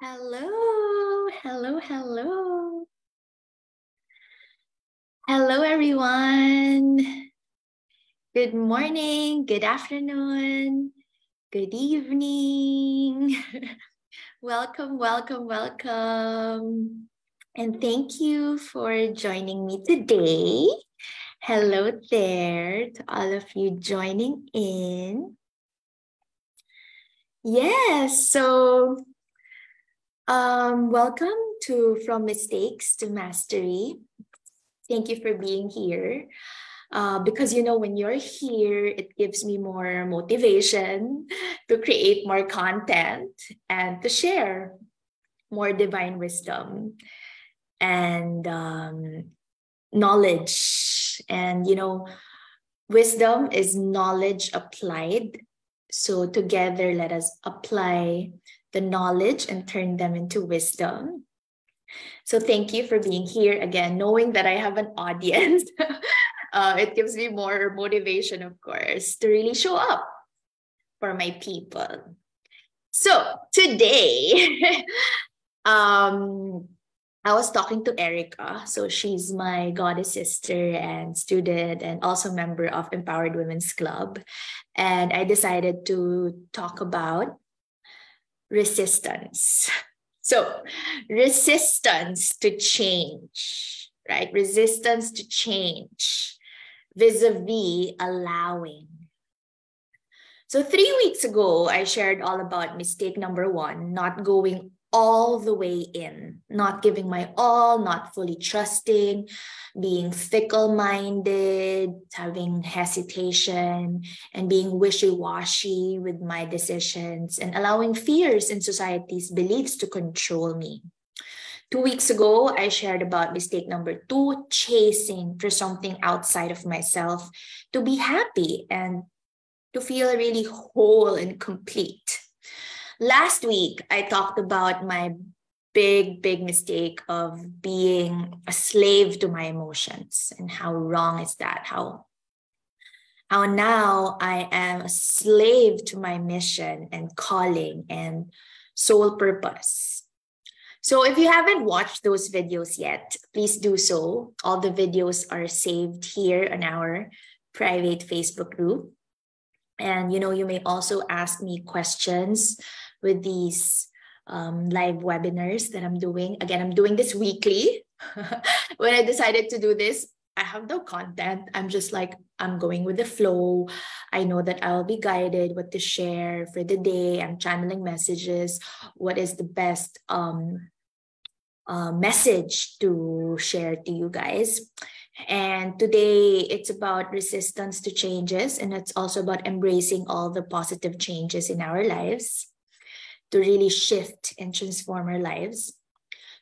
Hello, hello, hello. Hello, everyone. Good morning, good afternoon, good evening. welcome, welcome, welcome. And thank you for joining me today. Hello there to all of you joining in. Yes, so um, welcome to From Mistakes to Mastery. Thank you for being here. Uh, because you know, when you're here, it gives me more motivation to create more content and to share more divine wisdom and um, knowledge. And you know, wisdom is knowledge applied. So, together, let us apply the knowledge and turn them into wisdom. So thank you for being here again, knowing that I have an audience. uh, it gives me more motivation, of course, to really show up for my people. So today, um, I was talking to Erica. So she's my goddess sister and student, and also member of Empowered Women's Club. And I decided to talk about resistance. So, resistance to change, right? Resistance to change vis a vis allowing. So, three weeks ago, I shared all about mistake number one not going all the way in, not giving my all, not fully trusting, being fickle minded, having hesitation, and being wishy washy with my decisions, and allowing fears and society's beliefs to control me. Two weeks ago, I shared about mistake number two chasing for something outside of myself to be happy and to feel really whole and complete. Last week, I talked about my big, big mistake of being a slave to my emotions and how wrong is that? How how now I am a slave to my mission and calling and soul purpose. So if you haven't watched those videos yet, please do so. All the videos are saved here on our private Facebook group. And you know, you may also ask me questions with these um, live webinars that I'm doing. Again, I'm doing this weekly. when I decided to do this, I have no content. I'm just like, I'm going with the flow. I know that I'll be guided what to share for the day. I'm channeling messages. What is the best um, uh, message to share to you guys? And today it's about resistance to changes, and it's also about embracing all the positive changes in our lives to really shift and transform our lives.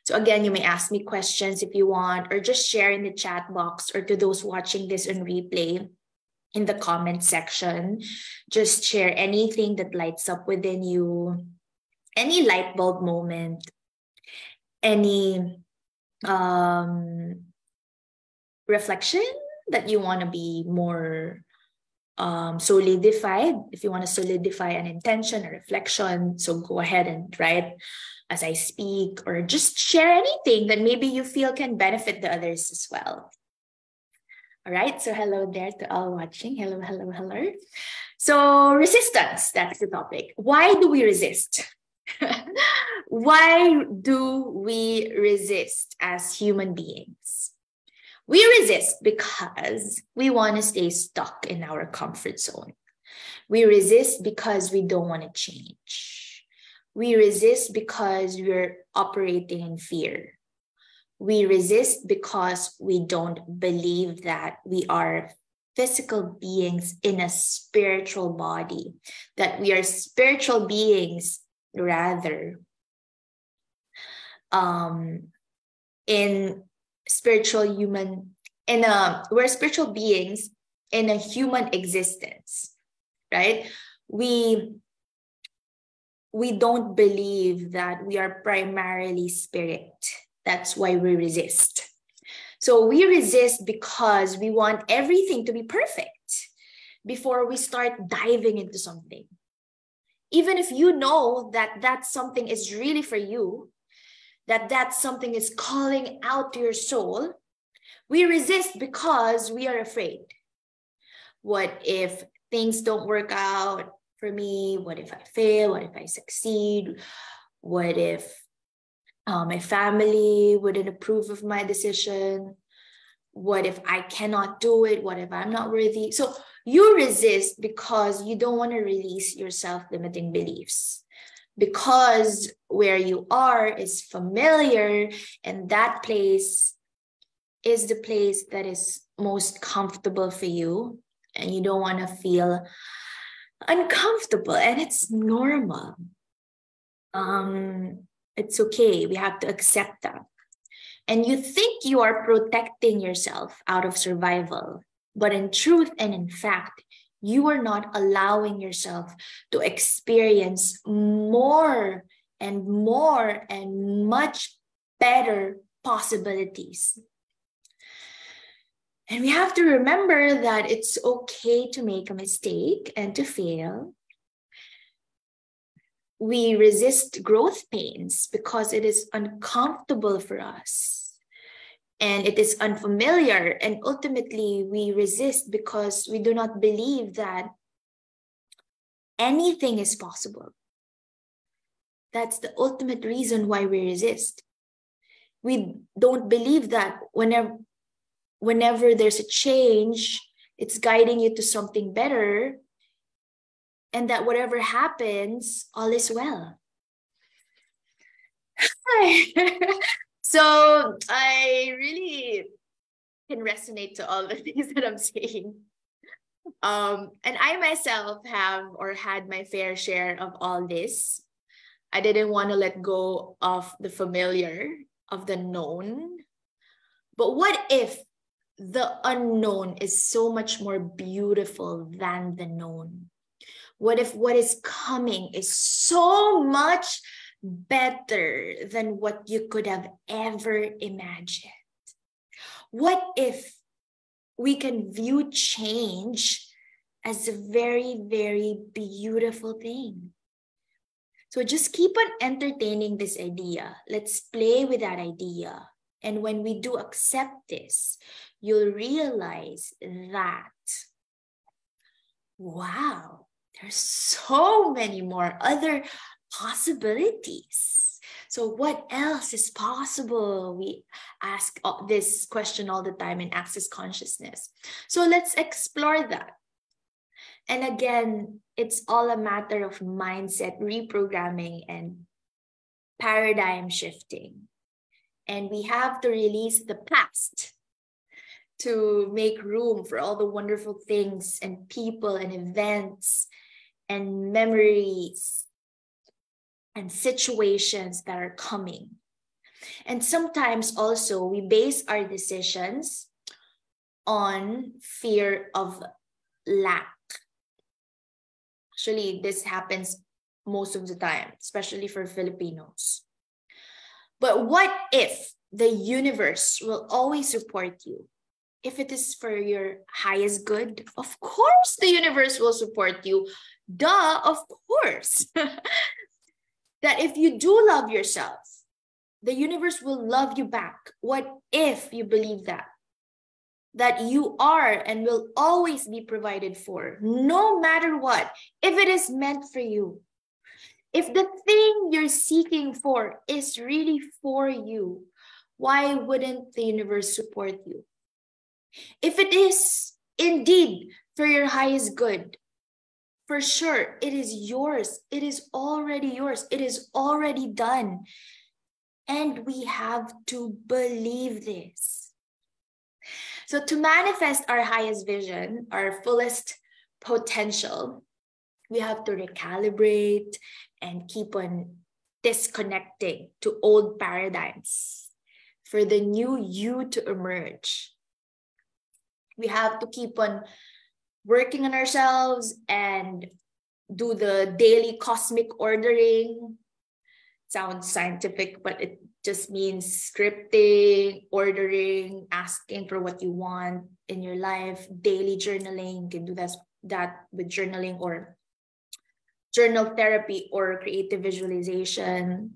So again, you may ask me questions if you want, or just share in the chat box, or to those watching this on replay in the comment section. Just share anything that lights up within you, any light bulb moment, any um, reflection that you want to be more um, solidified. If you want to solidify an intention, a reflection, so go ahead and write as I speak, or just share anything that maybe you feel can benefit the others as well. All right, so hello there to all watching. Hello, hello, hello. So, resistance, that's the topic. Why do we resist? Why do we resist as human beings? We resist because we want to stay stuck in our comfort zone. We resist because we don't want to change. We resist because we're operating in fear. We resist because we don't believe that we are physical beings in a spiritual body, that we are spiritual beings rather um, in spiritual human in a we're spiritual beings in a human existence right? We we don't believe that we are primarily spirit. That's why we resist. So we resist because we want everything to be perfect before we start diving into something. Even if you know that that something is really for you, that that something is calling out to your soul, we resist because we are afraid. What if things don't work out for me? What if I fail? What if I succeed? What if uh, my family wouldn't approve of my decision? What if I cannot do it? What if I'm not worthy? So you resist because you don't want to release your self limiting beliefs. Because where you are is familiar, and that place is the place that is most comfortable for you, and you don't want to feel uncomfortable, and it's normal. Um, it's okay. We have to accept that. And you think you are protecting yourself out of survival. But in truth and in fact, you are not allowing yourself to experience more and more and much better possibilities. And we have to remember that it's okay to make a mistake and to fail we resist growth pains because it is uncomfortable for us and it is unfamiliar. And ultimately, we resist because we do not believe that anything is possible. That's the ultimate reason why we resist. We don't believe that whenever, whenever there's a change, it's guiding you to something better and that whatever happens, all is well. so I really can resonate to all the things that I'm saying. Um, and I myself have or had my fair share of all this. I didn't want to let go of the familiar, of the known. But what if the unknown is so much more beautiful than the known? What if what is coming is so much better than what you could have ever imagined? What if we can view change as a very, very beautiful thing? So just keep on entertaining this idea. Let's play with that idea. And when we do accept this, you'll realize that, wow, there's so many more other possibilities. So, what else is possible? We ask this question all the time in Access Consciousness. So, let's explore that. And again, it's all a matter of mindset reprogramming and paradigm shifting. And we have to release the past to make room for all the wonderful things and people and events and memories and situations that are coming. And sometimes also we base our decisions on fear of lack. Actually, this happens most of the time, especially for Filipinos. But what if the universe will always support you? If it is for your highest good, of course the universe will support you Duh, of course. that if you do love yourself, the universe will love you back. What if you believe that? That you are and will always be provided for, no matter what, if it is meant for you. If the thing you're seeking for is really for you, why wouldn't the universe support you? If it is indeed for your highest good, for sure, it is yours. It is already yours. It is already done. And we have to believe this. So, to manifest our highest vision, our fullest potential, we have to recalibrate and keep on disconnecting to old paradigms for the new you to emerge. We have to keep on working on ourselves and do the daily cosmic ordering. Sounds scientific, but it just means scripting, ordering, asking for what you want in your life, daily journaling. You can do that, that with journaling or journal therapy or creative visualization.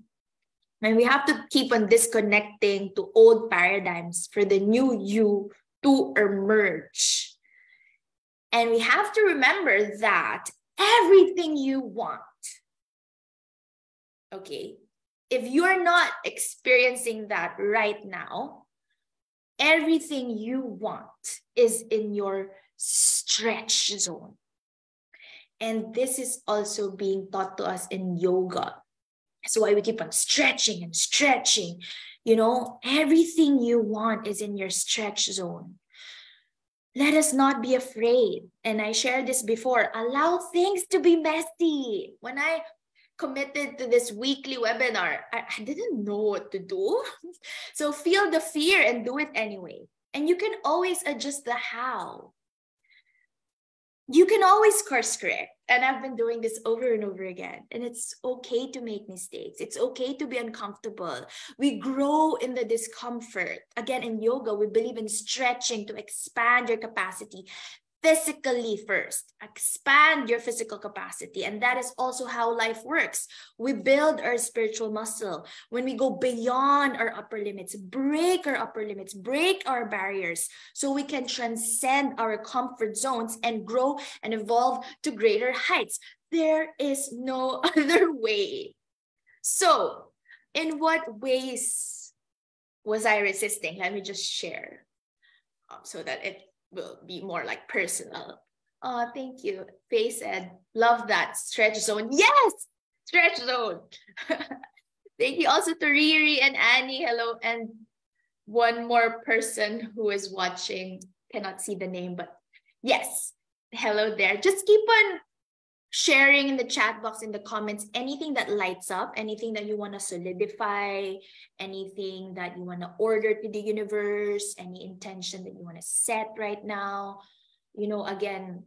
And we have to keep on disconnecting to old paradigms for the new you to emerge. And we have to remember that everything you want, okay, if you're not experiencing that right now, everything you want is in your stretch zone. And this is also being taught to us in yoga. That's why we keep on stretching and stretching. You know, everything you want is in your stretch zone. Let us not be afraid. And I shared this before allow things to be messy. When I committed to this weekly webinar, I, I didn't know what to do. so feel the fear and do it anyway. And you can always adjust the how you can always course correct. And I've been doing this over and over again. And it's okay to make mistakes. It's okay to be uncomfortable. We grow in the discomfort. Again, in yoga, we believe in stretching to expand your capacity physically first. Expand your physical capacity. And that is also how life works. We build our spiritual muscle when we go beyond our upper limits, break our upper limits, break our barriers so we can transcend our comfort zones and grow and evolve to greater heights. There is no other way. So, in what ways was I resisting? Let me just share um, so that it will be more like personal. Oh, thank you. Faye said, love that stretch zone. Yes, stretch zone. thank you also to Riri and Annie. Hello. And one more person who is watching, cannot see the name, but yes, hello there. Just keep on sharing in the chat box in the comments anything that lights up anything that you want to solidify anything that you want to order to the universe any intention that you want to set right now. You know again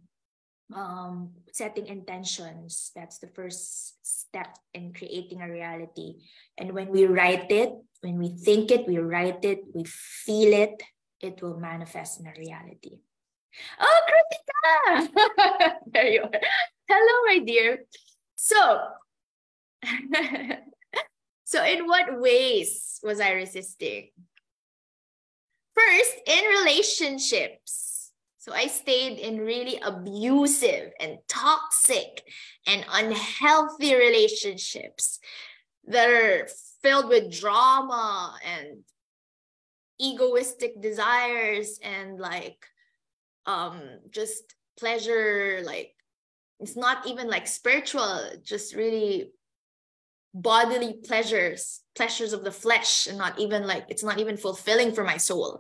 um setting intentions that's the first step in creating a reality. And when we write it when we think it we write it we feel it it will manifest in a reality. Oh kritika! There you are Hello, my dear. So, so in what ways was I resisting? First, in relationships. So I stayed in really abusive and toxic and unhealthy relationships that are filled with drama and egoistic desires and like um just pleasure like it's not even like spiritual just really bodily pleasures pleasures of the flesh and not even like it's not even fulfilling for my soul.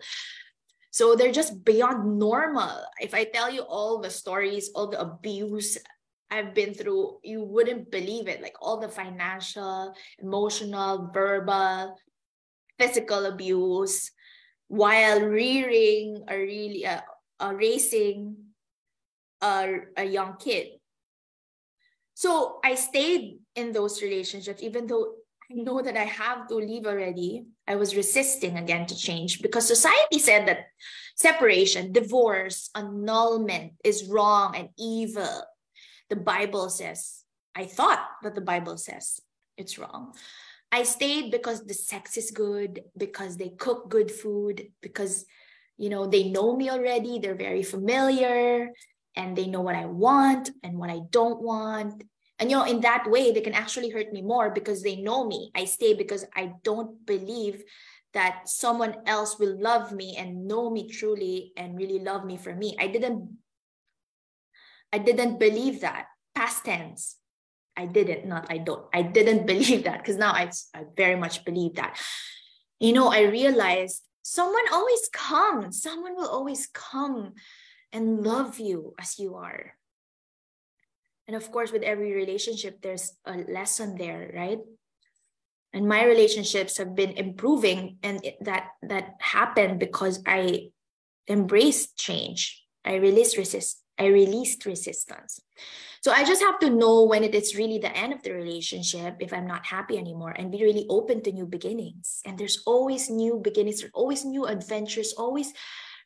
So they're just beyond normal. If i tell you all the stories all the abuse i've been through you wouldn't believe it. Like all the financial emotional verbal physical abuse while rearing a really uh, uh, raising a, a young kid so I stayed in those relationships, even though I know that I have to leave already. I was resisting again to change because society said that separation, divorce, annulment is wrong and evil. The Bible says, I thought that the Bible says it's wrong. I stayed because the sex is good, because they cook good food, because you know they know me already, they're very familiar, and they know what I want and what I don't want. And you know, in that way, they can actually hurt me more because they know me. I stay because I don't believe that someone else will love me and know me truly and really love me for me. I didn't I didn't believe that. Past tense. I didn't, not I don't. I didn't believe that because now I, I very much believe that. You know, I realized someone always comes. Someone will always come and love you as you are. And of course, with every relationship, there's a lesson there, right? And my relationships have been improving, and it, that that happened because I embraced change. I released resist. I released resistance. So I just have to know when it is really the end of the relationship if I'm not happy anymore and be really open to new beginnings. And there's always new beginnings, there's always new adventures, always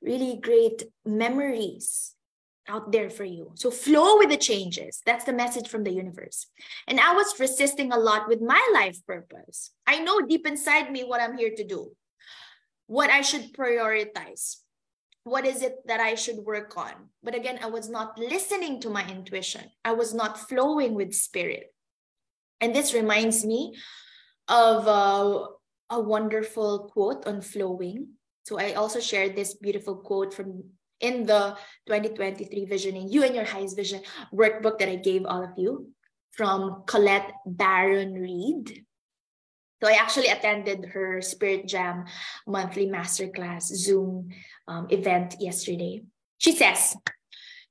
really great memories out there for you. So flow with the changes. That's the message from the universe. And I was resisting a lot with my life purpose. I know deep inside me what I'm here to do, what I should prioritize, what is it that I should work on. But again, I was not listening to my intuition, I was not flowing with spirit. And this reminds me of uh, a wonderful quote on flowing. So I also shared this beautiful quote from in the 2023 Visioning You and Your Highest Vision workbook that I gave all of you from Colette Baron Reid. So I actually attended her Spirit Jam monthly masterclass Zoom um, event yesterday. She says,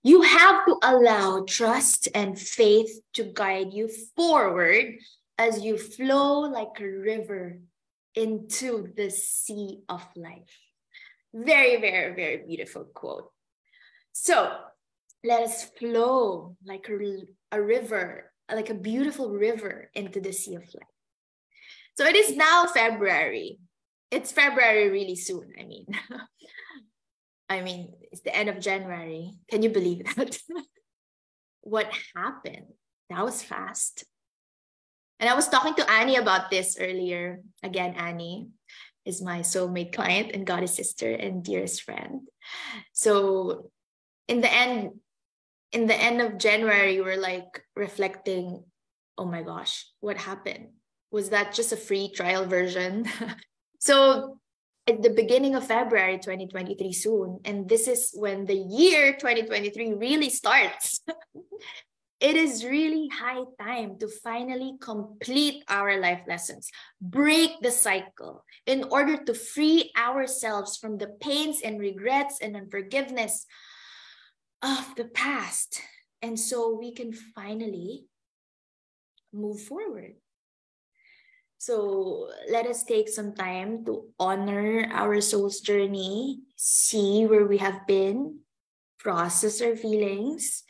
you have to allow trust and faith to guide you forward as you flow like a river into the sea of life. Very, very, very beautiful quote. So let us flow like a, a river, like a beautiful river into the sea of life. So it is now February. It's February really soon. I mean, I mean, it's the end of January. Can you believe that? what happened? That was fast. And I was talking to Annie about this earlier. Again, Annie is my soulmate client and goddess sister and dearest friend. So in the end, in the end of January, we're like reflecting, oh my gosh, what happened? Was that just a free trial version? so at the beginning of February 2023 soon, and this is when the year 2023 really starts. it is really high time to finally complete our life lessons, break the cycle in order to free ourselves from the pains and regrets and unforgiveness of the past. And so we can finally move forward. So let us take some time to honor our soul's journey, see where we have been, process our feelings,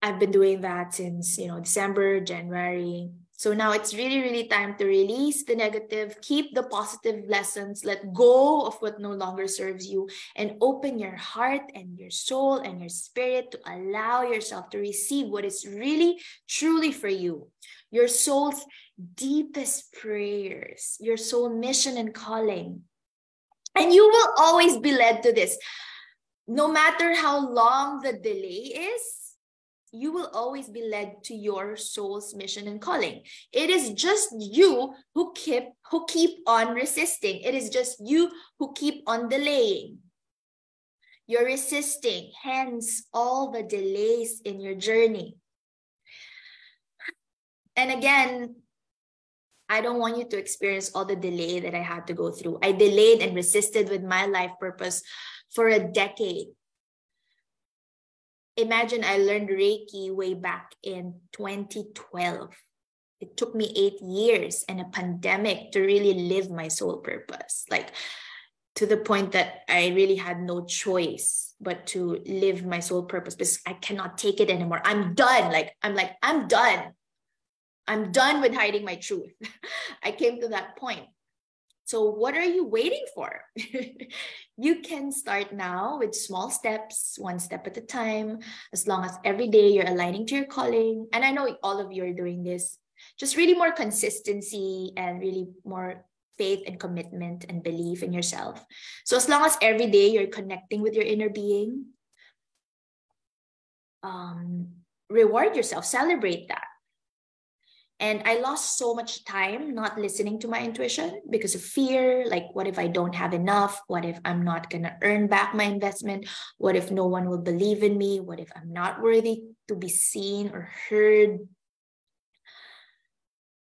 I've been doing that since, you know, December, January. So now it's really, really time to release the negative, keep the positive lessons, let go of what no longer serves you, and open your heart and your soul and your spirit to allow yourself to receive what is really, truly for you. Your soul's deepest prayers, your soul mission and calling. And you will always be led to this. No matter how long the delay is, you will always be led to your soul's mission and calling. It is just you who keep who keep on resisting. It is just you who keep on delaying. You're resisting, hence all the delays in your journey. And again, I don't want you to experience all the delay that I had to go through. I delayed and resisted with my life purpose for a decade imagine I learned Reiki way back in 2012. It took me eight years and a pandemic to really live my soul purpose. Like to the point that I really had no choice but to live my soul purpose because I cannot take it anymore. I'm done. Like, I'm like, I'm done. I'm done with hiding my truth. I came to that point. So, what are you waiting for? you can start now with small steps, one step at a time, as long as every day you're aligning to your calling. And I know all of you are doing this. Just really more consistency and really more faith and commitment and belief in yourself. So, as long as every day you're connecting with your inner being, um, reward yourself, celebrate that. And I lost so much time not listening to my intuition because of fear. Like, what if I don't have enough? What if I'm not going to earn back my investment? What if no one will believe in me? What if I'm not worthy to be seen or heard?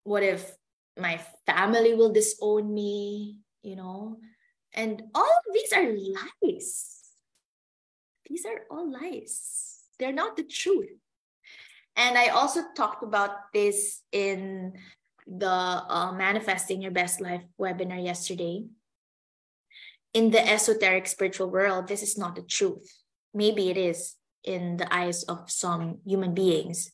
What if my family will disown me? You know? And all of these are lies. These are all lies. They're not the truth. And I also talked about this in the uh, Manifesting Your Best Life webinar yesterday. In the esoteric spiritual world, this is not the truth. Maybe it is in the eyes of some human beings.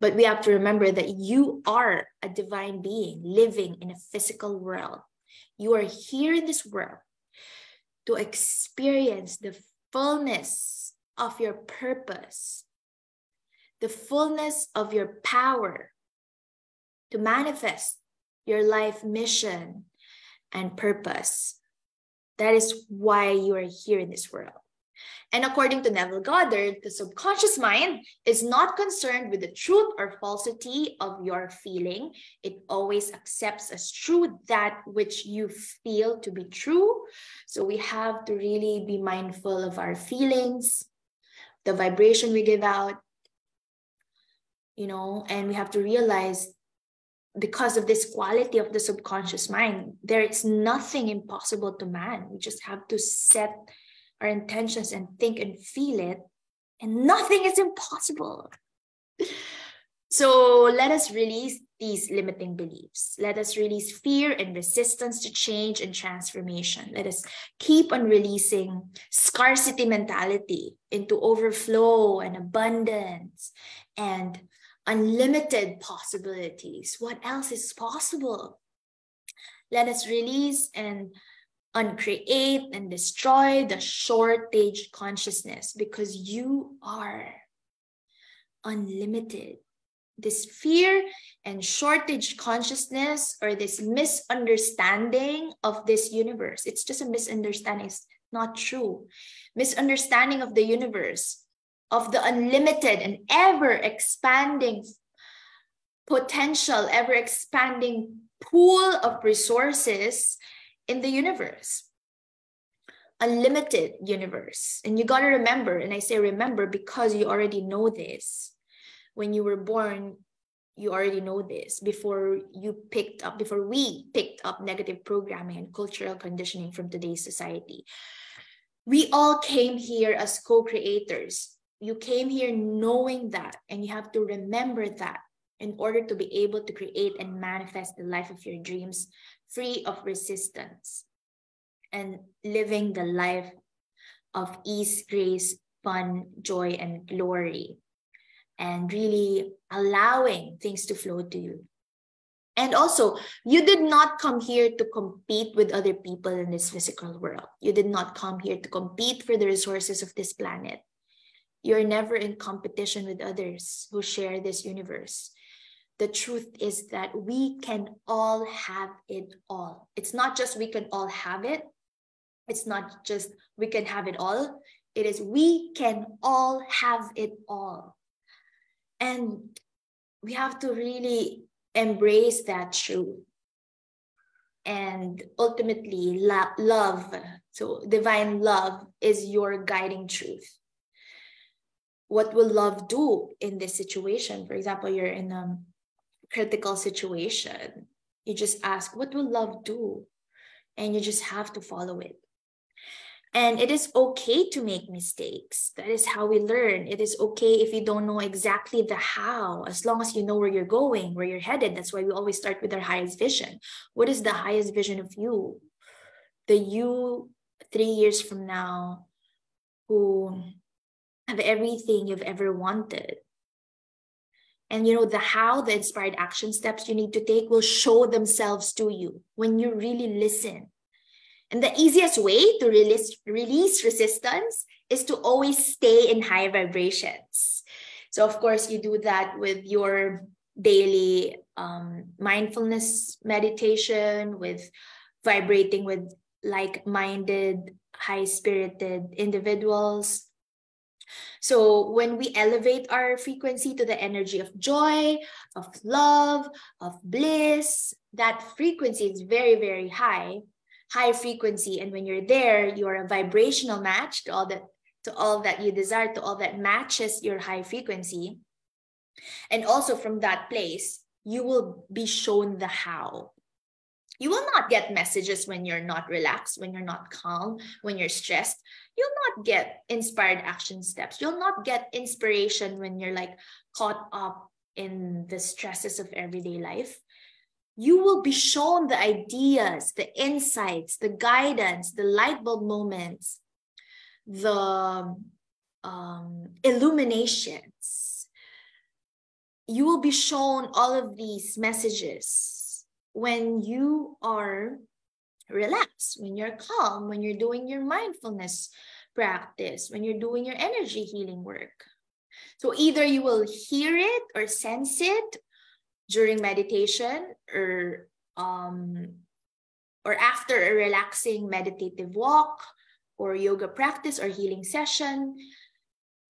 But we have to remember that you are a divine being living in a physical world. You are here in this world to experience the fullness of your purpose, the fullness of your power to manifest your life mission and purpose. That is why you are here in this world. And according to Neville Goddard, the subconscious mind is not concerned with the truth or falsity of your feeling. It always accepts as true that which you feel to be true. So we have to really be mindful of our feelings, the vibration we give out, you know, and we have to realize because of this quality of the subconscious mind, there is nothing impossible to man. We just have to set our intentions and think and feel it, and nothing is impossible. So let us release these limiting beliefs. Let us release fear and resistance to change and transformation. Let us keep on releasing scarcity mentality into overflow and abundance and unlimited possibilities. What else is possible? Let us release and uncreate and destroy the shortage consciousness because you are unlimited. This fear and shortage consciousness or this misunderstanding of this universe, it's just a misunderstanding, it's not true. Misunderstanding of the universe, of the unlimited and ever expanding potential, ever expanding pool of resources in the universe. Unlimited universe. And you got to remember and i say remember because you already know this. When you were born you already know this. Before you picked up before we picked up negative programming and cultural conditioning from today's society we all came here as co-creators you came here knowing that and you have to remember that in order to be able to create and manifest the life of your dreams free of resistance and living the life of ease, grace, fun, joy, and glory, and really allowing things to flow to you. And also, you did not come here to compete with other people in this physical world. You did not come here to compete for the resources of this planet. You're never in competition with others who share this universe the truth is that we can all have it all. It's not just we can all have it. It's not just we can have it all. It is we can all have it all. And we have to really embrace that truth. And ultimately, love, so divine love is your guiding truth. What will love do in this situation? For example, you're in a critical situation, you just ask, what will love do? And you just have to follow it. And it is okay to make mistakes. That is how we learn. It is okay if you don't know exactly the how, as long as you know where you're going, where you're headed. That's why we always start with our highest vision. What is the highest vision of you? The you three years from now who have everything you've ever wanted. And you know the how the inspired action steps you need to take will show themselves to you when you really listen. And the easiest way to release release resistance is to always stay in high vibrations. So of course you do that with your daily um, mindfulness meditation with vibrating with like-minded high-spirited individuals so when we elevate our frequency to the energy of joy, of love, of bliss, that frequency is very, very high, high frequency. And when you're there, you're a vibrational match to all that to all that you desire, to all that matches your high frequency. And also from that place, you will be shown the how. You will not get messages when you're not relaxed, when you're not calm, when you're stressed. You'll not get inspired action steps. You'll not get inspiration when you're like caught up in the stresses of everyday life. You will be shown the ideas, the insights, the guidance, the light bulb moments, the um, illuminations. You will be shown all of these messages when you are relaxed, when you're calm, when you're doing your mindfulness practice when you're doing your energy healing work. So either you will hear it or sense it during meditation or um, or after a relaxing meditative walk or yoga practice or healing session.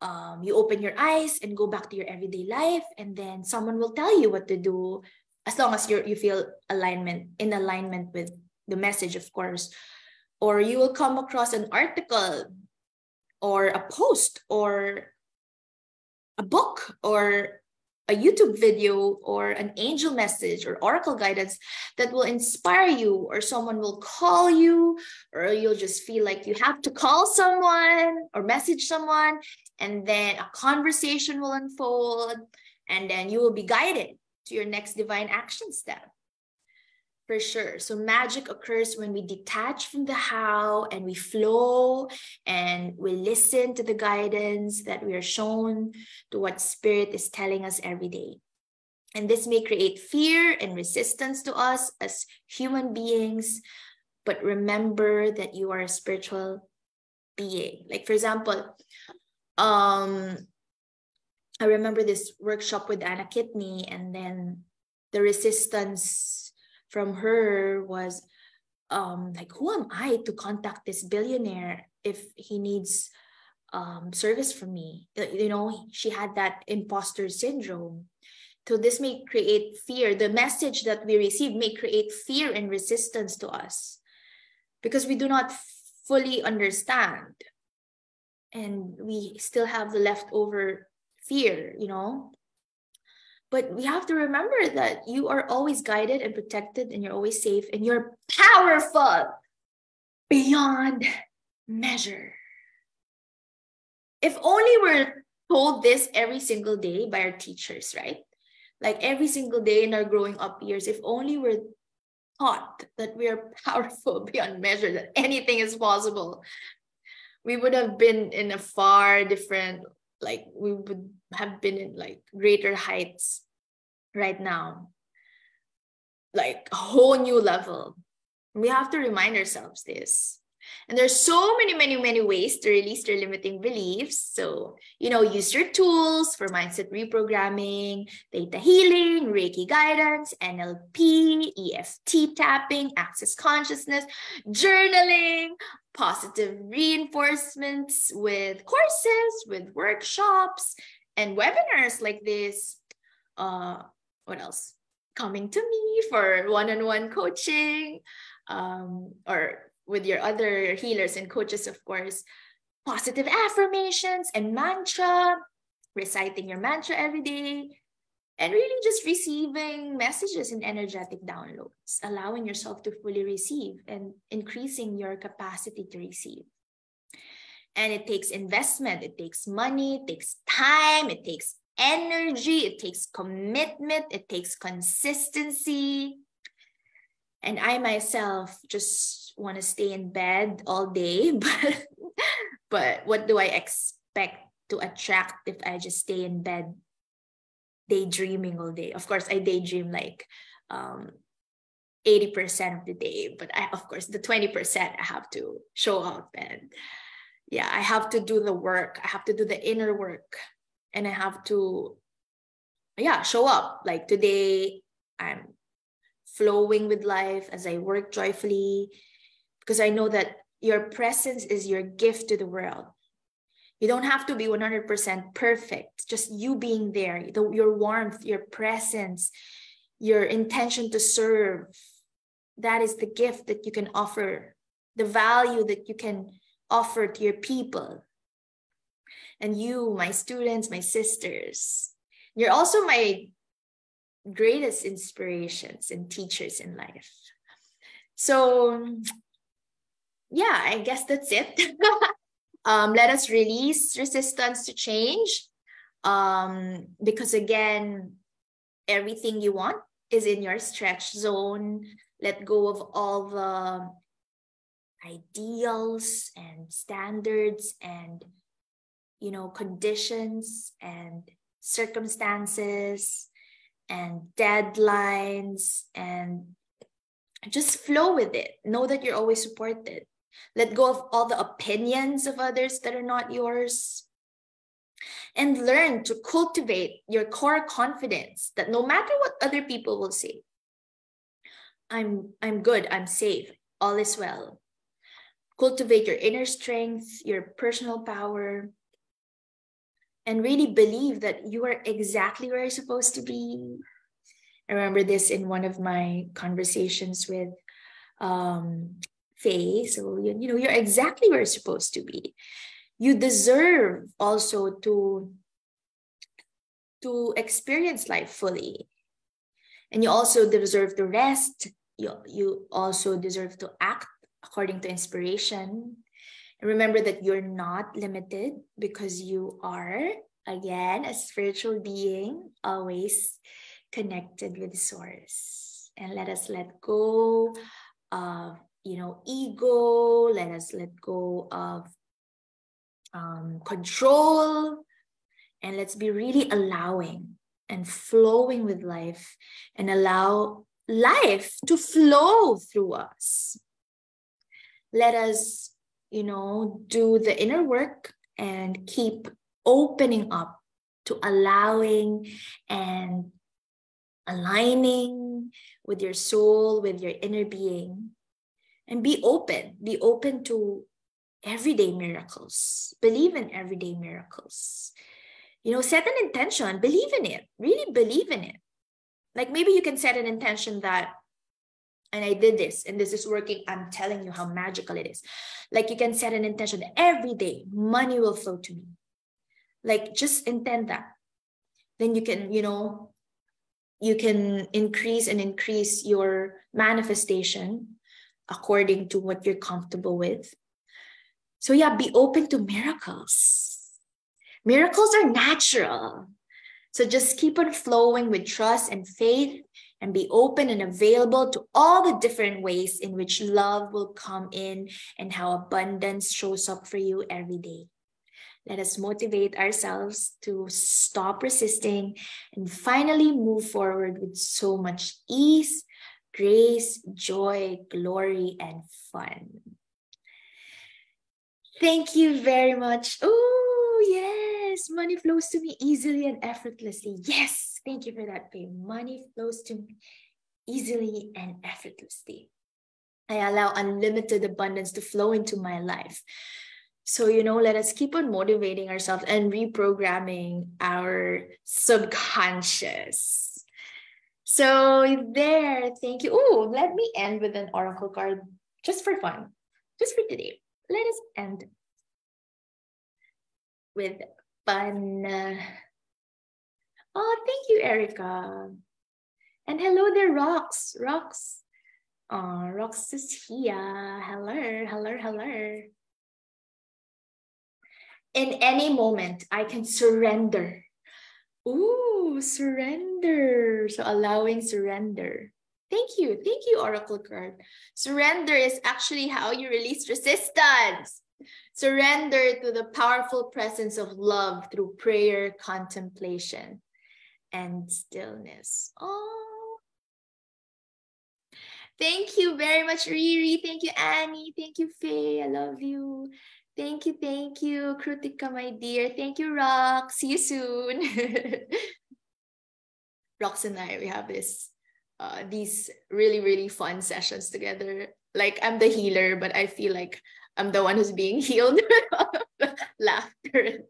Um, you open your eyes and go back to your everyday life, and then someone will tell you what to do as long as you you feel alignment in alignment with the message, of course. Or you will come across an article or a post or a book or a YouTube video or an angel message or oracle guidance that will inspire you, or someone will call you, or you'll just feel like you have to call someone or message someone, and then a conversation will unfold, and then you will be guided to your next divine action step for sure. So magic occurs when we detach from the how and we flow and we listen to the guidance that we are shown to what spirit is telling us every day. And this may create fear and resistance to us as human beings, but remember that you are a spiritual being. Like for example, um I remember this workshop with Anna Kitney and then the resistance from her was um, like, who am I to contact this billionaire if he needs um, service from me? You know, she had that imposter syndrome. So this may create fear. The message that we receive may create fear and resistance to us because we do not fully understand. And we still have the leftover fear, you know, but we have to remember that you are always guided and protected and you're always safe and you're powerful beyond measure. If only we're told this every single day by our teachers, right? Like every single day in our growing up years, if only we're taught that we are powerful beyond measure, that anything is possible, we would have been in a far different like we would have been in like greater heights right now. Like a whole new level. We have to remind ourselves this and there's so many many many ways to release your limiting beliefs so you know use your tools for mindset reprogramming theta healing reiki guidance nlp eft tapping access consciousness journaling positive reinforcements with courses, with workshops, and webinars like this. Uh, what else? Coming to me for one on one coaching, um, or with your other healers and coaches, of course. Positive affirmations and mantra, reciting your mantra every day, and really just receiving messages and energetic downloads, allowing yourself to fully receive and increasing your capacity to receive. And it takes investment, it takes money, it takes time, it takes energy, it takes commitment, it takes consistency. And I myself just want to stay in bed all day, but but what do I expect to attract if I just stay in bed daydreaming all day. Of course, I daydream like um, 80% of the day, but I, of course, the 20% I have to show up and yeah, I have to do the work. I have to do the inner work and I have to, yeah, show up. Like today, I'm flowing with life as I work joyfully because I know that your presence is your gift to the world. You don't have to be 100% perfect. Just you being there, the, your warmth, your presence, your intention to serve. That is the gift that you can offer, the value that you can offer to your people. And you, my students, my sisters, you're also my greatest inspirations and teachers in life. So, yeah, I guess that's it. um, let us release resistance to change um, because again everything you want is in your stretch zone let go of all the ideals and standards and you know conditions and circumstances and deadlines and just flow with it know that you're always supported Let go of all the opinions of others that are not yours. And learn to cultivate your core confidence that no matter what other people will say, I'm, I'm good, I'm safe, all is well. Cultivate your inner strength, your personal power, and really believe that you are exactly where you're supposed to be. I remember this in one of my conversations with um, Faye. So, you, you know, you're exactly where you're supposed to be. You deserve also to, to experience life fully. And you also deserve to rest. You, you also deserve to act according to inspiration. Remember that you're not limited because you are, again, a spiritual being, always connected with the Source. And let us let go of you know, ego, let us let go of um, control, and let's be really allowing and flowing with life and allow life to flow through us. Let us, you know, do the inner work and keep opening up to allowing and aligning with your soul, with your inner being, and be open be open to everyday miracles. Believe in everyday miracles. You know set an intention believe in it really believe in it. Like maybe you can set an intention that and I did this and this is working. I'm telling you how magical it is. Like you can set an intention every day money will flow to me. Like just intend that. Then you can, you know, you can increase and increase your manifestation according to what you're comfortable with. So, yeah, be open to miracles. Miracles are natural. So, just keep on flowing with trust and faith and be open and available to all the different ways in which love will come in and how abundance shows up for you every day. Let us motivate ourselves to stop resisting and finally move forward with so much ease, grace, joy, glory, and fun. Thank you very much. Oh, yes. Money flows to me easily and effortlessly. Yes. Thank you for that, babe. Money flows to me easily and effortlessly. I allow unlimited abundance to flow into my life. So, you know, let us keep on motivating ourselves and reprogramming our subconscious so there, thank you. Oh, let me end with an oracle card just for fun, just for today. Let us end with fun. Oh, thank you, Erica. And hello there, Rox. Rox. Oh, Rox is here. Hello, hello, hello. In any moment, I can surrender Ooh, surrender. So allowing surrender. Thank you. Thank you, Oracle card. Surrender is actually how you release resistance. Surrender to the powerful presence of love through prayer, contemplation, and stillness. Oh. Thank you very much, Riri. Thank you, Annie. Thank you, Faye. I love you. Thank you, thank you, Krutika, my dear. Thank you, Rock. See you soon. Rox and I, we have this uh, these really, really fun sessions together. Like I'm the healer, but I feel like I'm the one who's being healed laughter.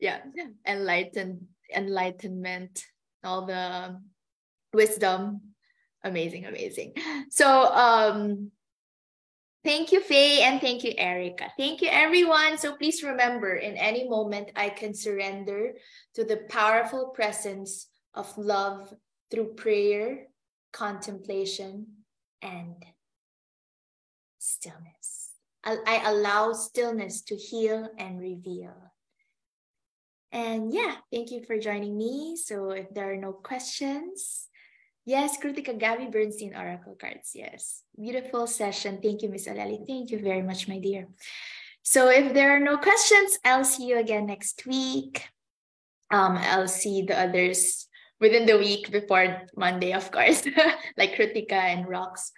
yeah, enlightened, enlightenment, all the wisdom. Amazing, amazing. So um Thank you, Faye, and thank you, Erica. Thank you, everyone. So please remember, in any moment, I can surrender to the powerful presence of love through prayer, contemplation, and stillness. I allow stillness to heal and reveal. And yeah, thank you for joining me. So if there are no questions, Yes, Kritika Gabby Bernstein Oracle cards. Yes. Beautiful session. Thank you, Miss Aleli. Thank you very much, my dear. So if there are no questions, I'll see you again next week. Um, I'll see the others within the week before Monday, of course, like Kritika and Rox.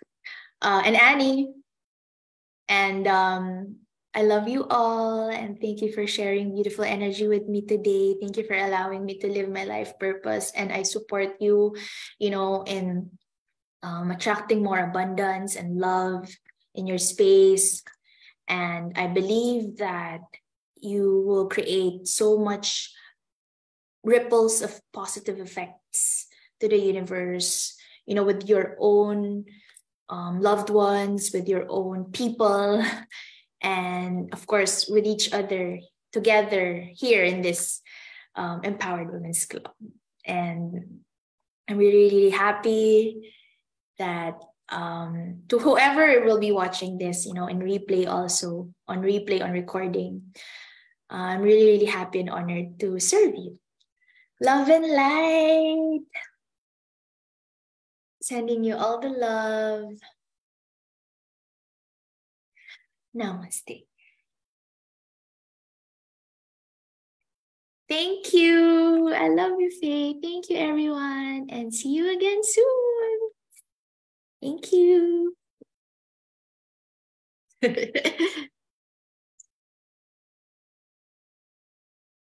Uh, and Annie, And um, I love you all and thank you for sharing beautiful energy with me today. Thank you for allowing me to live my life purpose. And I support you, you know, in um, attracting more abundance and love in your space. And I believe that you will create so much ripples of positive effects to the universe, you know, with your own um, loved ones, with your own people, and of course with each other together here in this um, empowered women's club. And i'm really really happy that um, to whoever will be watching this you know in replay also on replay on recording uh, i'm really really happy and honored to serve you. Love and light. Sending you all the love Namaste. Thank you. I love you, Faye. Thank you, everyone. And see you again soon. Thank you.